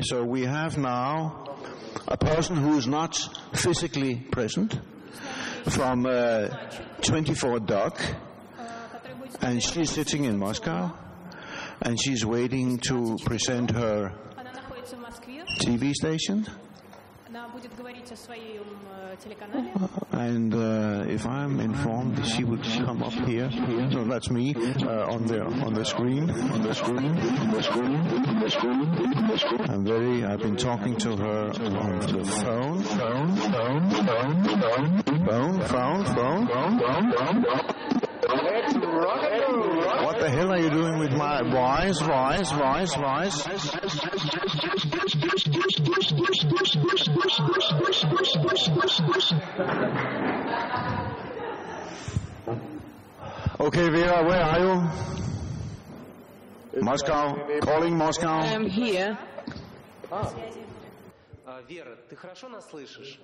So we have now a person who is not physically present from uh, 24 Duck, and she's sitting in Moscow, and she's waiting to present her TV station. And uh, if I'm informed, she would come up here. No, that's me uh, on the on the screen. On the screen. On the screen. On the screen. On the screen. I'm very. I've been talking to her on the phone. Phone. Phone. Phone. Phone. Phone. Phone. Phone. Phone. Phone. Phone. What the hell are you doing with my voice, voice, voice, voice? Okay, Vera, where are you? Moscow, calling Moscow. I'm here. А, Вера, ты хорошо нас слышишь?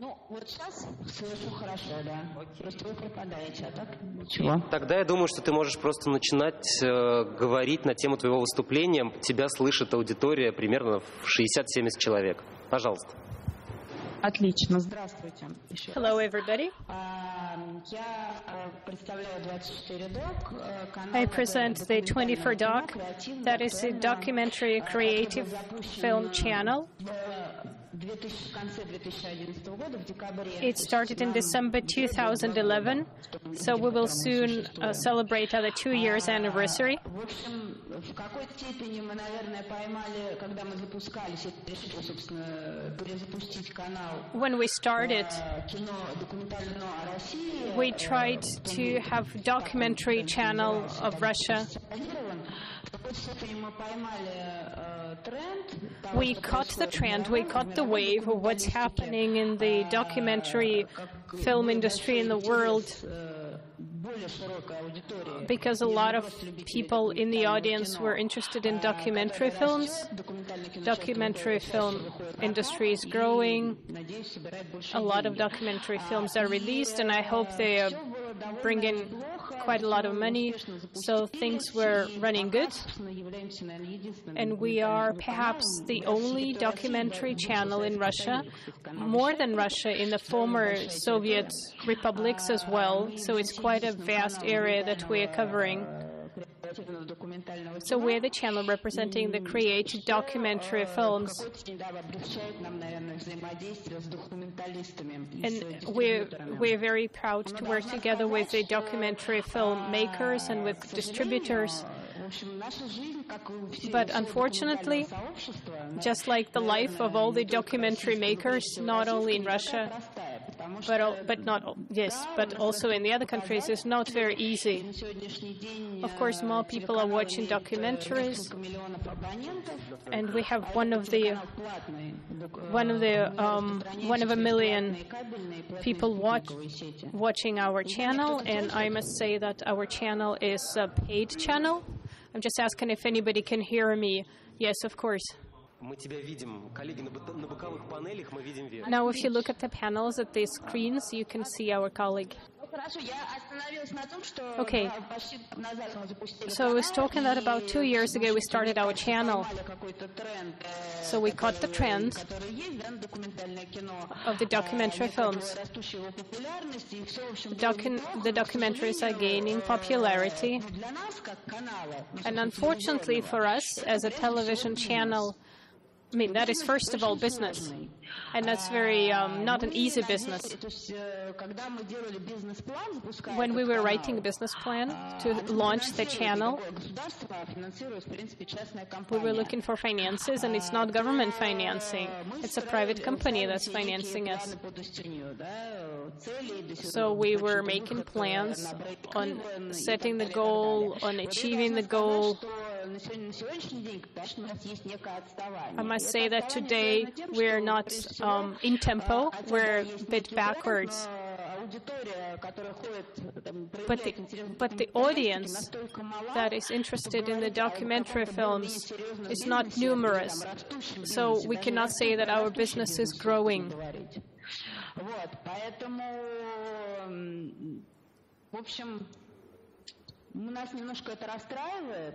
Ну, вот сейчас слышу хорошо, да. Просто вы пропадаете, а так ничего. Тогда я думаю, что ты можешь просто начинать э, говорить на тему твоего выступления. Тебя слышит аудитория примерно в 60-70 человек. Пожалуйста. Отлично, здравствуйте. Еще. Hello, everybody. А, Я э, представляю 24 док. э, канал, I present the 24 Doc. That is a documentary creative film channel. It started in December 2011, so we will soon uh, celebrate our two years anniversary. When we started, we tried to have documentary channel of Russia we caught the trend, we caught the wave of what's happening in the documentary film industry in the world. because a lot of people in the audience were interested in documentary films. Documentary film industry is growing. A lot of documentary films are released, and I hope they bring in quite a lot of money, so things were running good. And we are perhaps the only documentary channel in Russia, more than Russia in the former Soviet republics as well. So it's quite a vast area that we are covering. So we're the channel representing the mm. creative documentary films. And we're, we're very proud to work together with the documentary filmmakers and with distributors. But unfortunately, just like the life of all the documentary makers, not only in Russia, but, but not yes, but also in the other countries, it's not very easy. Of course, more people are watching documentaries, and we have one of the one of the um, one of a million people watch, watching our channel, and I must say that our channel is a paid channel. I'm just asking if anybody can hear me. Yes, of course. Now, if you look at the panels at the screens, you can see our colleague. Okay. So I was talking that about two years ago we started our channel. So we caught the trend of the documentary films. Docu- the documentaries are gaining popularity. And unfortunately for us as a television channel, I mean, that is first of all business, and that's very um, not an easy business. When we were writing a business plan to launch the channel, we were looking for finances, and it's not government financing; it's a private company that's financing us. So we were making plans on setting the goal, on achieving the goal. I must say that today we're not um, in tempo, we're a bit backwards. But the, but the audience that is interested in the documentary films is not numerous. So we cannot say that our business is growing.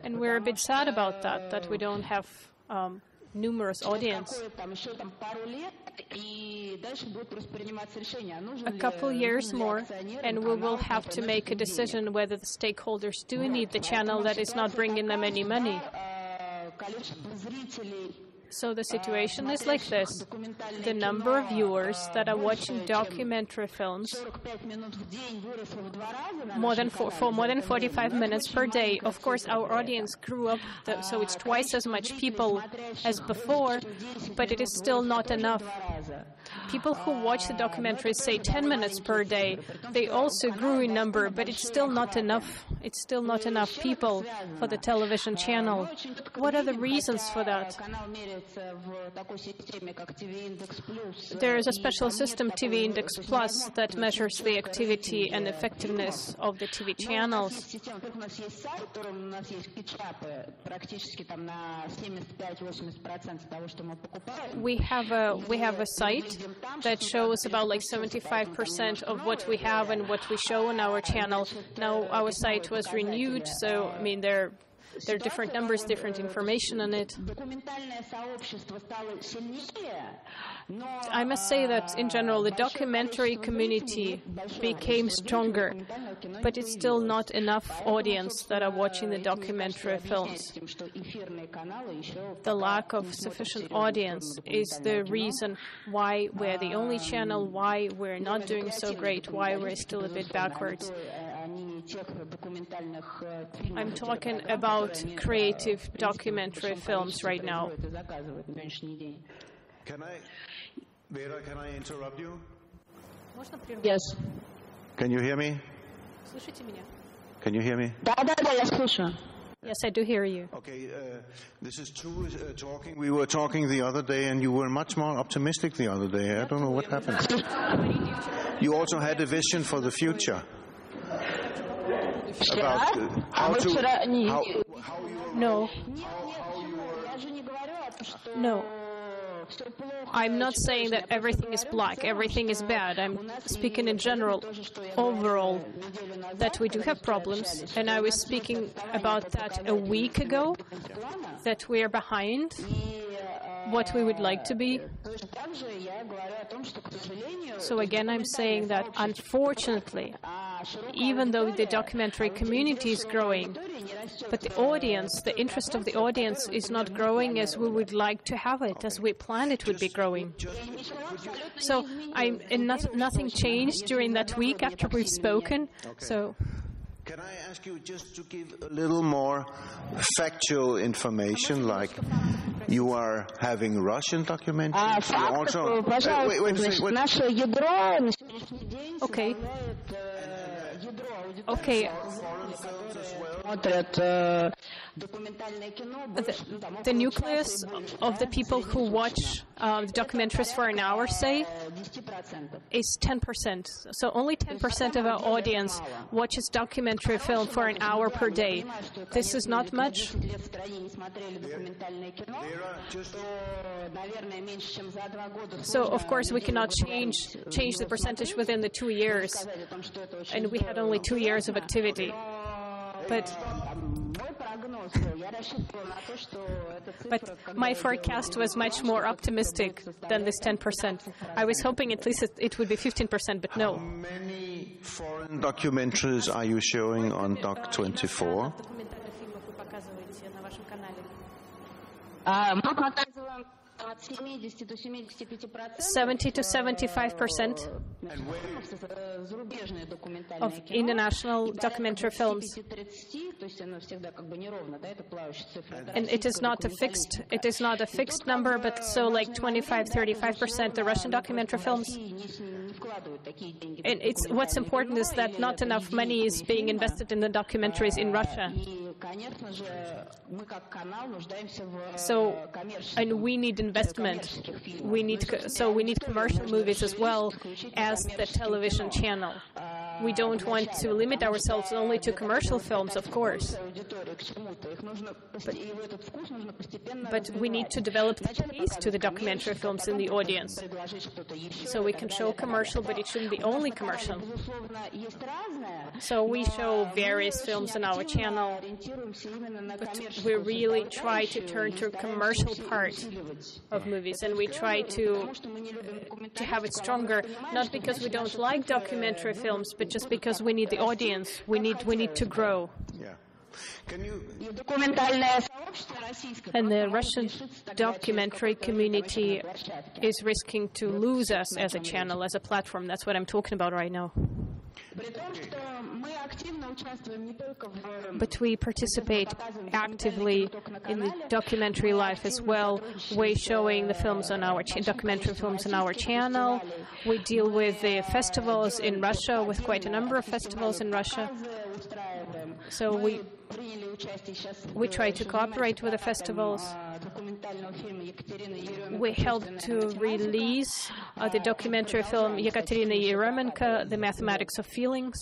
And we're a bit sad about that, that we don't have um, numerous audience. A couple years more, and we will have to make a decision whether the stakeholders do need the channel that is not bringing them any money. So the situation is like this. The number of viewers that are watching documentary films more than for, for more than 45 minutes per day. Of course, our audience grew up, the, so it's twice as much people as before, but it is still not enough. People who watch the documentaries say 10 minutes per day. They also grew in number, but it's still not enough. It's still not enough people for the television channel. What are the reasons for that? There is a special system, TV Index Plus, that measures the activity and effectiveness of the TV channels. We have a we have a site that shows about like 75% of what we have and what we show on our channel. Now our site was renewed, so I mean there there are different numbers, different information on it. I must say that in general, the documentary community became stronger, but it's still not enough audience that are watching the documentary films. The lack of sufficient audience is the reason why we're the only channel, why we're not doing so great, why we're still a bit backwards. I'm talking about creative documentary films right now. Can I, Vera, can I interrupt you? Yes. Can you hear me? Can you hear me? Yes, I do hear you. Okay, uh, this is two Uh, talking. We were talking the other day, and you were much more optimistic the other day. I don't know what happened. you also had a vision for the future. About uh, А how вы to. вчера... не- how- не- No, Нет, нет, я же не говорю о том, что No. все плохо. I'm not saying that everything is black, everything is bad. I'm speaking in general, overall, that we do have problems. And I was speaking about that a week ago, that we are behind what we would like to be. Точно так же я говорю о том, что, к сожалению, So again, I'm saying that unfortunately, а, широкая even though the documentary community is growing. But the audience, the interest of the audience is not growing as we would like to have it, as we planned it would be growing. So I, not, nothing changed during that week after we've spoken. So. Can I ask you just to give a little more factual information, like you are having Russian documentaries? also, uh, wait, wait, wait, okay. Okay the, nucleus of the people who watch uh, documentaries for an hour, say, is 10%. So only 10% of our audience watches documentary film for an hour per day. This is not much. So of course we cannot change change the percentage within the two years, and we had only two years of activity. But, but my forecast was much more optimistic than this 10%. I was hoping at least it would be 15%, but no. How many foreign documentaries are you showing on Doc 24? 70 to 75 percent of international documentary films. And it is not a fixed, it is not a fixed number, but so like 25, 35 percent the Russian documentary films. And it's what's important is that not enough money is being invested in the documentaries in Russia. So, and we need investment. We need so we need commercial movies as well as the television channel. We don't want to limit ourselves only to commercial films, of course. But, but we need to develop the taste to the documentary films in the audience. So we can show commercial, but it shouldn't be only commercial. So we show various films on our channel, but we really try to turn to commercial part of movies, and we try to э, to have it stronger. Not because we don't like documentary films, but just because we need the audience. We need we need to grow. Yeah. You... And the Russian documentary community is risking to lose us as a channel, as a platform. That's what I'm talking about right now. But we participate actively in the documentary life as well. We're showing the films on our ch- documentary films on our channel. We deal with the festivals in Russia, with quite a number of festivals in Russia. So we we try to cooperate with the festivals. We helped to release uh, the documentary film Yekaterina Yeremenko, The Mathematics of Feelings.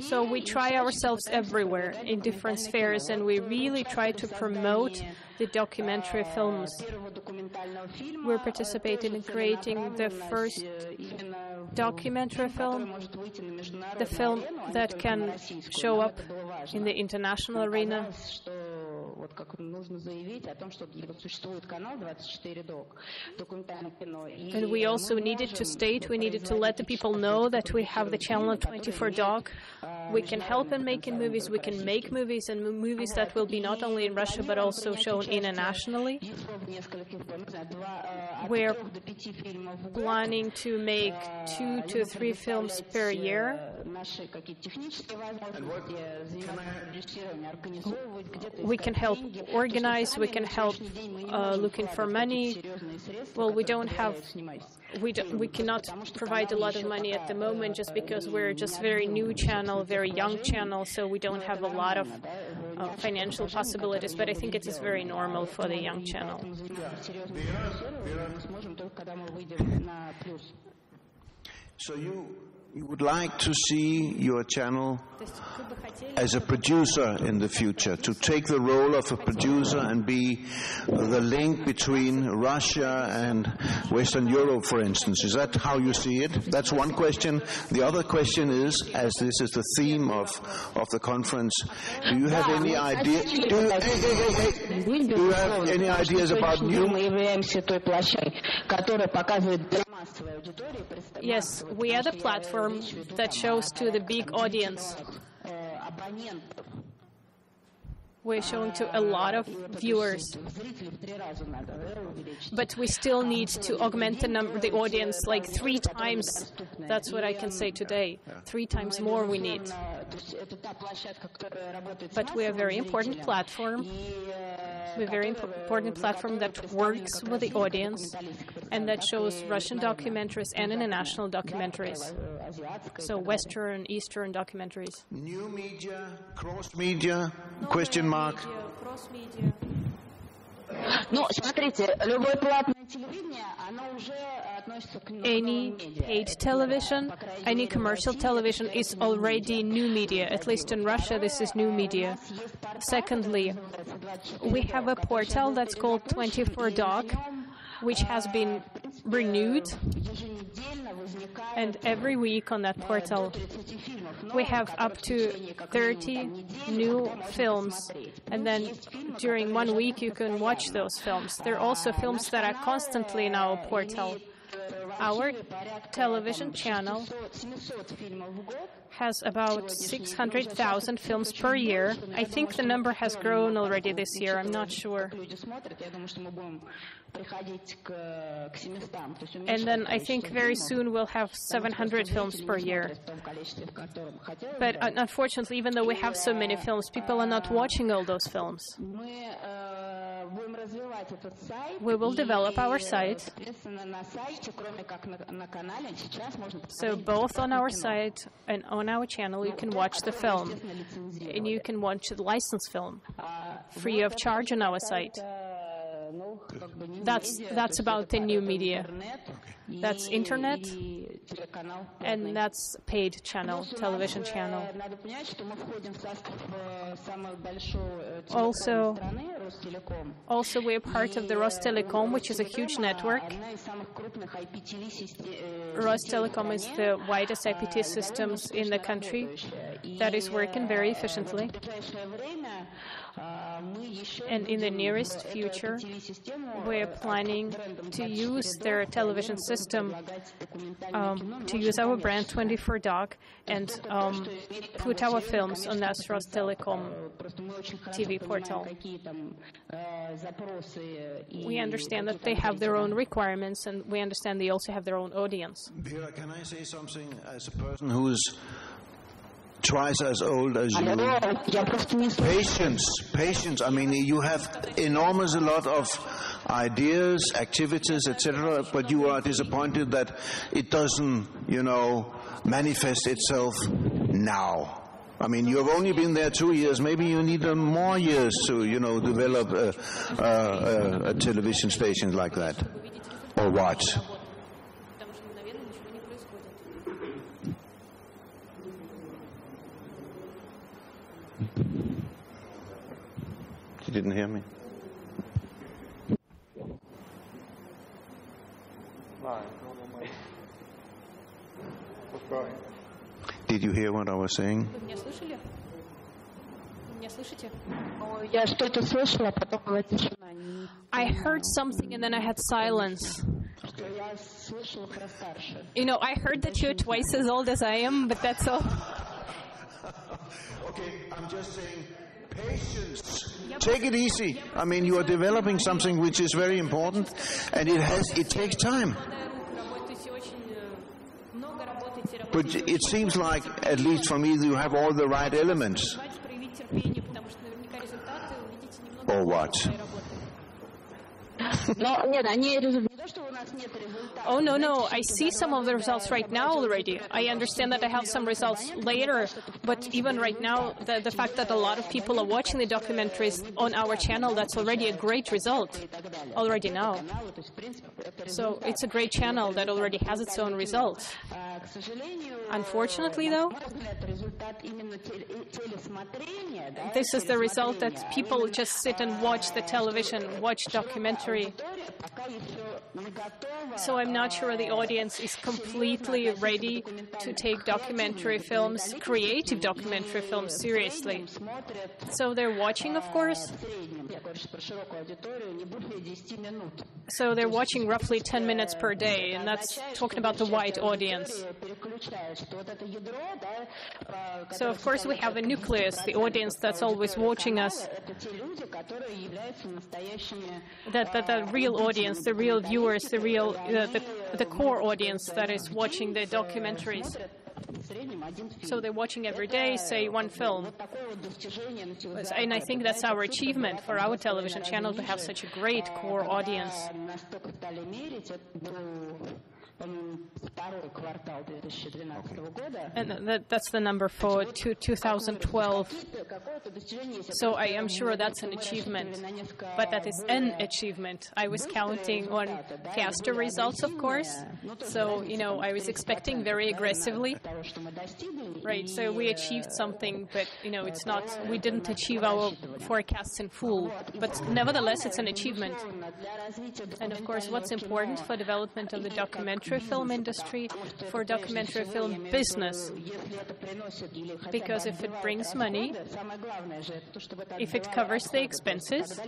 So we try ourselves everywhere in different spheres, and we really try to promote the documentary films. We're participating in creating the first documentary film, the film that can show up in the international arena вот как нужно заявить о том, что вот существует канал 24 док, документальное кино. И And we also needed to state, we needed to let the people know that we have the channel 24 Dog. we can help in making movies, we can make movies and movies that will be not only in Russia but also shown internationally. We're planning to make two to three films per year. We can help organize, we can help uh, looking for money. Well, we don't have we do, we cannot provide a lot of money at the moment just because we're just very new channel, very young channel, so we don't have a lot of uh, financial possibilities. But I think it is very normal for the young channel. So you you would like to see your channel as a producer in the future, to take the role of a producer and be the link between Russia and Western Europe, for instance. Is that how you see it? That's one question. The other question is, as this is the theme of, of the conference, do you have any idea? Do you, hey, hey, hey, hey, do you have any ideas about new? Yes, we are the platform that shows to the big audience. We're shown to a lot of viewers. But we still need to augment the, number, the audience like three times. That's what I can say today. Three times more we need. But we're a very important platform. We're a very important platform that works with the audience and that shows Russian documentaries and international documentaries. So Western, Eastern documentaries. New media, cross media, Question mark. Any paid television, any commercial television is already new media. At least in Russia, this is new media. Secondly, we have a portal that's called 24Doc which has been renewed. And every week on that portal, we have up to 30 new films. And then during one week, you can watch those films. There are also films that are constantly in our portal. Our television channel has about 600,000 films per year. I think the number has grown already this year. I'm not sure. And then I think very soon we'll have 700 films per year. But uh, unfortunately, even though we have so many films, people are not watching all those films. We will develop our site. So both on our site and on our channel, you can watch the film. And you can watch the licensed film free of charge on our site. That's, that's about the new media. That's internet and that's paid channel, television channel. Also, also we're part of the Rostelecom, which is a huge network. Rostelecom is the widest IPT systems in the country that is working very efficiently. And in the nearest future, we're planning to use their television system um, to use our brand 24 Doc and um, put our films on that Telecom TV portal. We understand that they have their own requirements, and we understand they also have their own audience. Vera, can I say something as a person who is twice as old as you. Patience, patience. I mean, you have enormous a lot of ideas, activities, etc., but you are disappointed that it doesn't, you know, manifest itself now. I mean, you have only been there two years. Maybe you need more years to, you know, develop a, a, a, a television station like that, or what? She didn't hear me. Did you hear what I was saying? I heard something and then I had silence. You know, I heard that you're twice as old as I am, but that's all. Okay, I'm just saying patience. Take it easy. I mean, you are developing something which is very important, and it has it takes time. But it seems like, at least for me, you have all the right elements. Or what? Но нет, они Oh, no, no. I see some of the results right now already. I understand that I have some results later, but even right now, the, the fact that a lot of people are watching the documentaries on our channel, that's already a great result already now. So it's a great channel that already has its own results. Unfortunately, though, this is the result that people just sit and watch the television, watch documentary. So I'm not sure the audience is completely ready to take documentary films, creative documentary films, seriously. So they're watching, of course. So they're watching roughly 10 minutes per day, and that's talking about the wide audience. So, of course, we have a nucleus, the audience that's always watching us, that, that, that real audience, the real viewers is the real, uh, the, the core audience that is watching the documentaries. So they're watching every day, say, one film. And I think that's our achievement for our television channel to have such a great core audience. And that, that's the number for two, 2012. So I am sure that's an achievement, but that is an achievement. I was counting on faster results, of course. So, you know, I was expecting very aggressively. Right, so we achieved something, but, you know, it's not, we didn't achieve our forecasts in full. But nevertheless, it's an achievement. And of course, what's important for development of the documentary documentary film industry, for documentary film business. Because if it brings money, if it covers the expenses,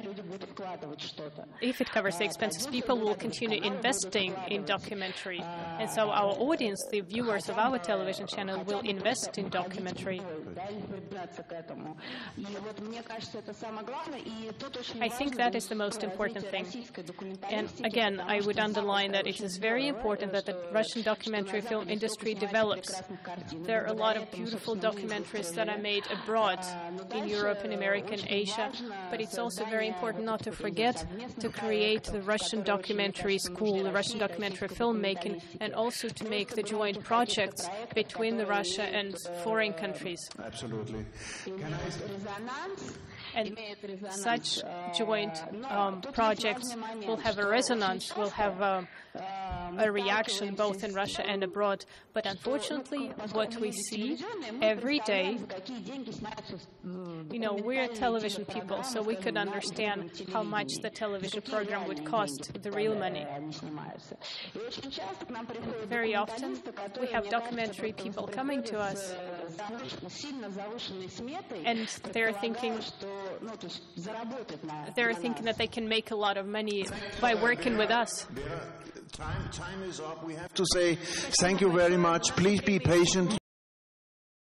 if it covers the expenses, people will continue investing in documentary. And so our audience, the viewers of our television channel, will invest in documentary Да, и приближаться к этому. И вот мне кажется, это самое главное. И тут очень I think важно that is the most развитие important thing. российской And документалистики, again, потому I что would самое underline that очень it is very здорово, important that the что- Russian что documentary на film Западе industry столько develops. снимается прекрасных картин. There are a lot of Благодаря этому, beautiful собственно, мы documentaries выстроили. that are made abroad А, но in дальше Europe, in America, and очень Asia. важно But it's also very создание important вот not to этих forget совместных to create the проектов, Russian которые очень, мне documentary кажется, school, нужны the Russian России, documentary российской filmmaking, документалистике. and also to make the Просто joint много projects проектов, between the которые Russia and имеют, foreign э, countries. absolutely. Can I, resonance and such joint um, projects will have a resonance, will have a, um, a reaction both in Russia and abroad. But unfortunately, what we see every day, you know, we're television people, so we could understand how much the television program would cost the real money. Very often, we have documentary people coming to us, and they're thinking they're thinking that they can make a lot of money by working with us. Time, time is up. We have to say thank you very much. Please be patient.